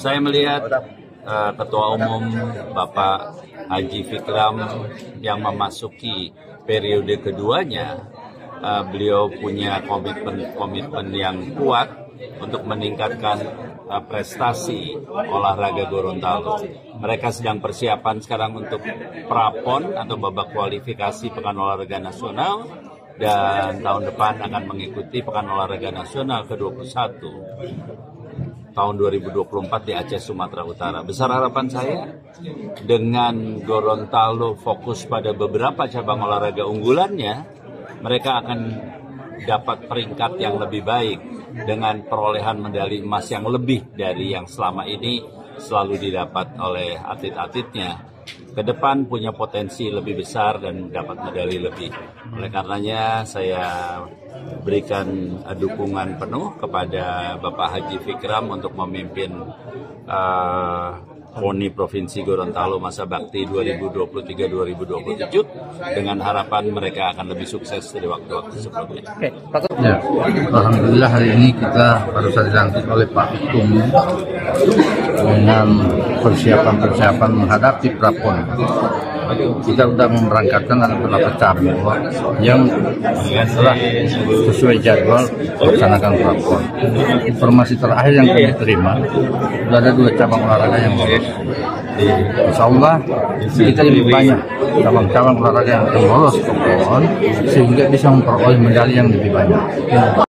saya melihat uh, Ketua Umum Bapak Haji Fikram yang memasuki periode keduanya, uh, beliau punya komitmen komitmen yang kuat untuk meningkatkan uh, prestasi olahraga Gorontalo. Mereka sedang persiapan sekarang untuk prapon atau babak kualifikasi Pekan Olahraga Nasional dan tahun depan akan mengikuti Pekan Olahraga Nasional ke-21 tahun 2024 di Aceh Sumatera Utara. Besar harapan saya dengan Gorontalo fokus pada beberapa cabang olahraga unggulannya, mereka akan dapat peringkat yang lebih baik dengan perolehan medali emas yang lebih dari yang selama ini selalu didapat oleh atlet-atletnya ke depan punya potensi lebih besar dan dapat medali lebih. Oleh karenanya saya berikan dukungan penuh kepada Bapak Haji Fikram untuk memimpin uh, KONI Provinsi Gorontalo masa bakti 2023-2027 dengan harapan mereka akan lebih sukses dari waktu-waktu sebelumnya. Ya, Alhamdulillah hari ini kita baru saja dilantik oleh Pak Ketum dengan persiapan-persiapan menghadapi prapon. Kita sudah memberangkatkan ada beberapa cabang yang telah sesuai jadwal melaksanakan prapon. Informasi terakhir yang kami terima, sudah ada dua cabang olahraga yang lolos. Insya Allah kita lebih banyak cabang-cabang olahraga yang lolos ke sehingga bisa memperoleh medali yang lebih banyak.